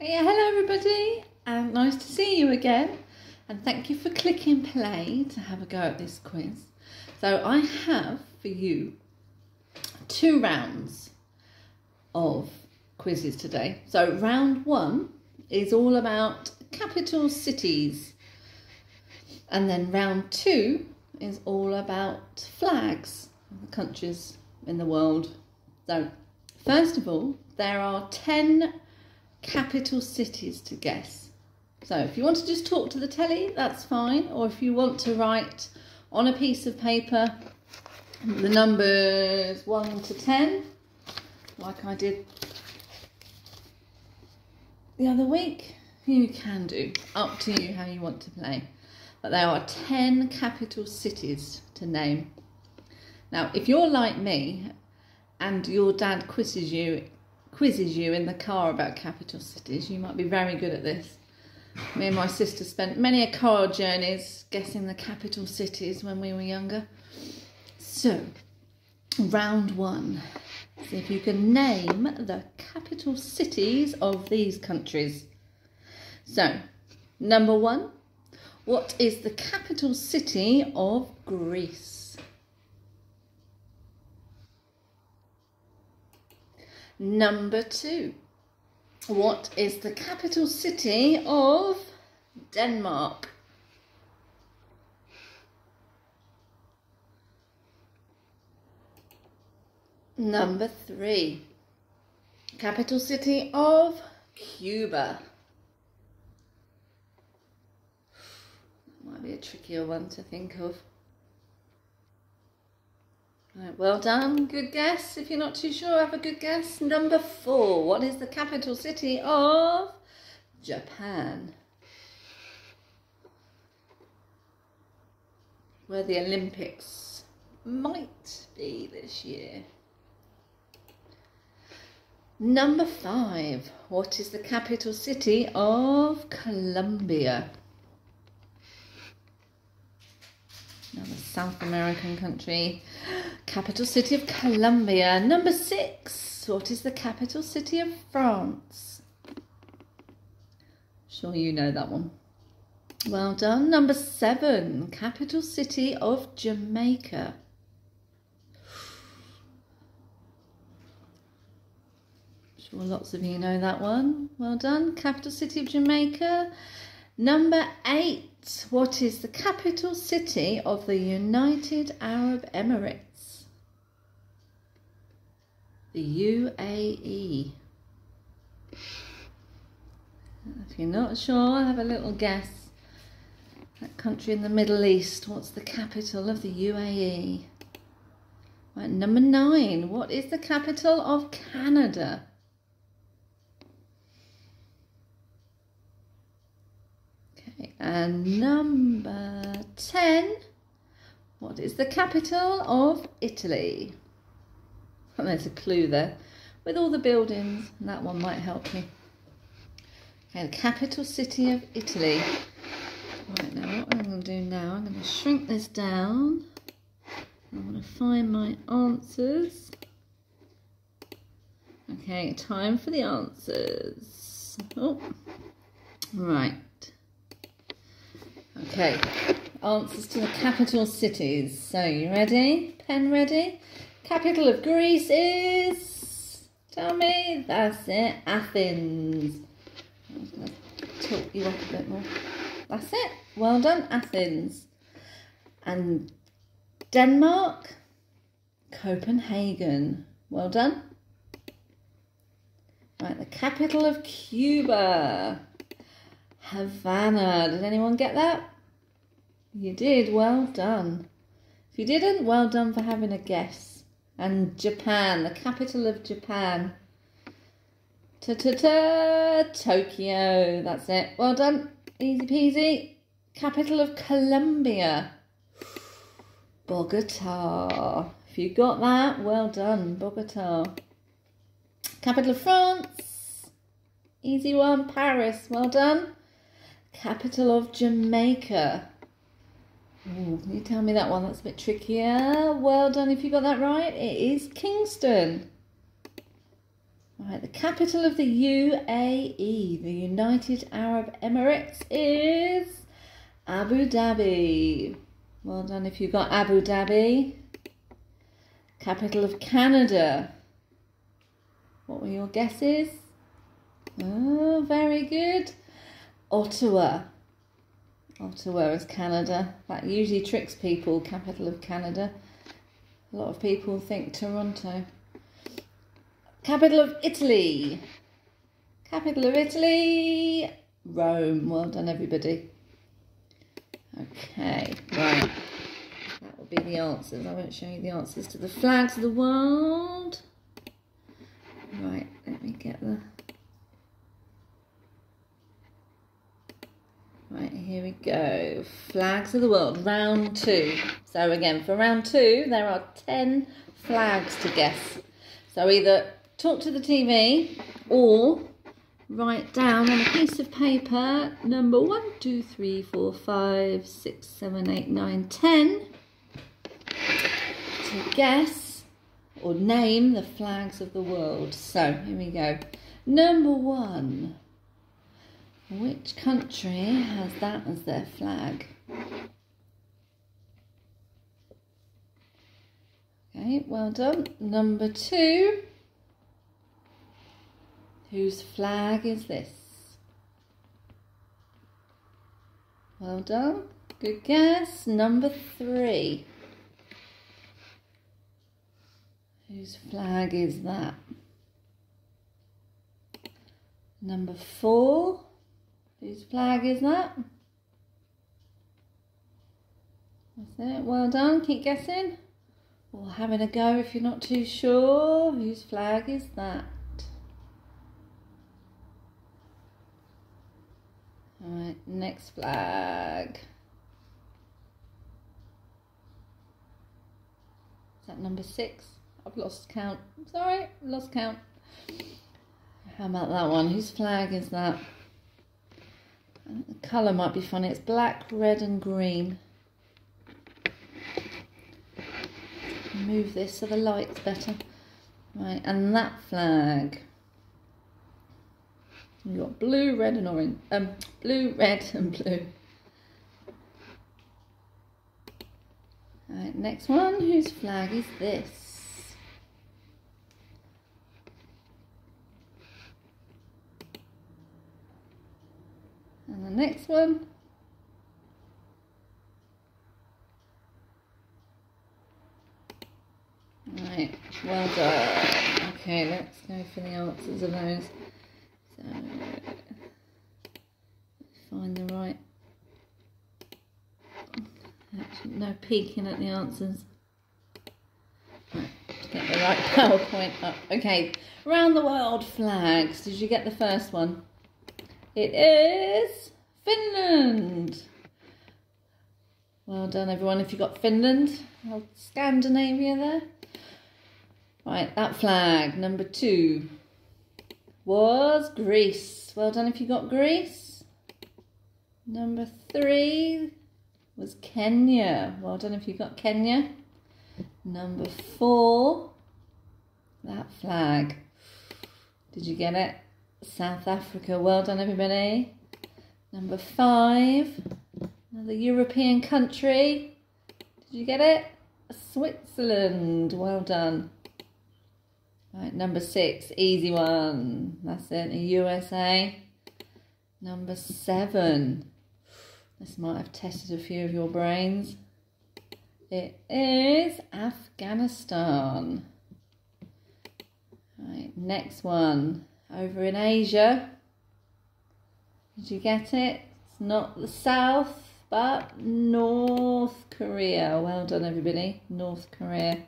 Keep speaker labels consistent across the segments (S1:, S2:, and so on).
S1: Yeah, hello everybody, and nice to see you again. And thank you for clicking play to have a go at this quiz. So I have for you two rounds of quizzes today. So round one is all about capital cities. And then round two is all about flags of the countries in the world. So first of all, there are 10 capital cities to guess. So if you want to just talk to the telly, that's fine. Or if you want to write on a piece of paper the numbers 1 to 10, like I did the other week, you can do. Up to you how you want to play. But there are 10 capital cities to name. Now, if you're like me and your dad quizzes you quizzes you in the car about capital cities, you might be very good at this. Me and my sister spent many a car journeys guessing the capital cities when we were younger. So, round one. See if you can name the capital cities of these countries. So, number one, what is the capital city of Greece? Number two. What is the capital city of Denmark? Number three. Capital city of Cuba. That might be a trickier one to think of. Right, well done. Good guess. If you're not too sure, have a good guess. Number four. What is the capital city of Japan? Where the Olympics might be this year. Number five. What is the capital city of Colombia? Another South American country. Capital city of Colombia. Number six. What is the capital city of France? Sure you know that one. Well done. Number seven. Capital city of Jamaica. Sure lots of you know that one. Well done. Capital city of Jamaica. Number eight. What is the capital city of the United Arab Emirates? the UAE. If you're not sure, have a little guess. That country in the Middle East, what's the capital of the UAE? Right, number nine, what is the capital of Canada? Okay, and number 10, what is the capital of Italy? And there's a clue there with all the buildings, that one might help me. Okay, the capital city of Italy. Right now, what I'm going to do now, I'm going to shrink this down. I want to find my answers. Okay, time for the answers. Oh, right. Okay, answers to the capital cities. So, you ready? Pen ready? Capital of Greece is. Tell me. That's it. Athens. I'm going to tilt you up a bit more. That's it. Well done, Athens. And Denmark, Copenhagen. Well done. Right, the capital of Cuba, Havana. Did anyone get that? You did. Well done. If you didn't, well done for having a guess and Japan, the capital of Japan. Ta ta ta, Tokyo. That's it. Well done. Easy peasy. Capital of Colombia. Bogota. If you got that, well done, Bogota. Capital of France. Easy one, Paris. Well done. Capital of Jamaica. Ooh, you tell me that one. That's a bit trickier. Well done if you got that right. It is Kingston. Right, the capital of the UAE, the United Arab Emirates, is Abu Dhabi. Well done if you got Abu Dhabi. Capital of Canada. What were your guesses? Oh, very good. Ottawa. Ottawa is Canada. That usually tricks people, capital of Canada. A lot of people think Toronto. Capital of Italy. Capital of Italy, Rome. Well done, everybody. Okay, right. That will be the answers. I won't show you the answers to the flags of the world. Right, let me get the... Right, here we go. Flags of the world, round two. So again, for round two, there are 10 flags to guess. So either talk to the TV or write down on a piece of paper number one, two, three, four, five, six, seven, eight, nine, ten to guess or name the flags of the world. So here we go. Number one. Which country has that as their flag? Okay, well done. Number two. Whose flag is this? Well done. Good guess. Number three. Whose flag is that? Number four. Whose flag is that? That's it. Well done. Keep guessing. Or having a go if you're not too sure. Whose flag is that? Alright, next flag. Is that number six? I've lost count. Sorry, lost count. How about that one? Whose flag is that? The colour might be funny. It's black, red and green. Move this so the light's better. Right, and that flag. You've got blue, red and orange. Um, blue, red and blue. Alright, next one. Whose flag is this? And the next one. Right, well done. Okay, let's go for the answers of those. So, find the right. Actually, no peeking at the answers. Right, get the right PowerPoint up. Okay, round the world flags. Did you get the first one? It is Finland. Well done, everyone. If you got Finland, Scandinavia there. Right, that flag, number two was Greece. Well done if you got Greece. Number three was Kenya. Well done if you got Kenya. Number four, that flag. Did you get it? South Africa. Well done, everybody. Number five, another European country. Did you get it? Switzerland. Well done. Right, number six, easy one. That's it, the USA. Number seven. This might have tested a few of your brains. It is Afghanistan. Right, next one. Over in Asia. Did you get it? It's not the South, but North Korea. Well done, everybody. North Korea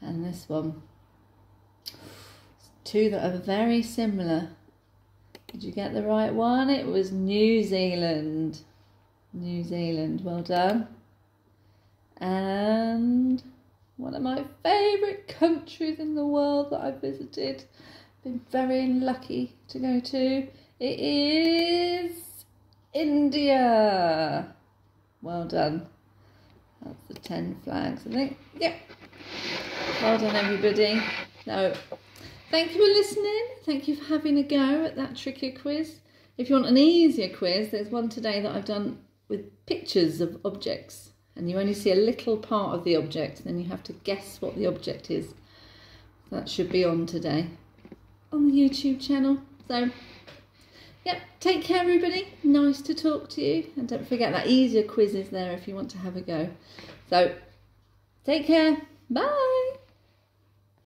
S1: and this one. Two that are very similar. Did you get the right one? It was New Zealand. New Zealand, well done. And one of my favourite countries in the world that I've visited. Been very lucky to go to. It is India. Well done. That's the 10 flags, I think. Yep. Well done, everybody. Now, thank you for listening. Thank you for having a go at that trickier quiz. If you want an easier quiz, there's one today that I've done with pictures of objects and you only see a little part of the object, then you have to guess what the object is. That should be on today on the YouTube channel. So, yep, take care everybody. Nice to talk to you. And don't forget that easier quiz is there if you want to have a go. So, take care. Bye.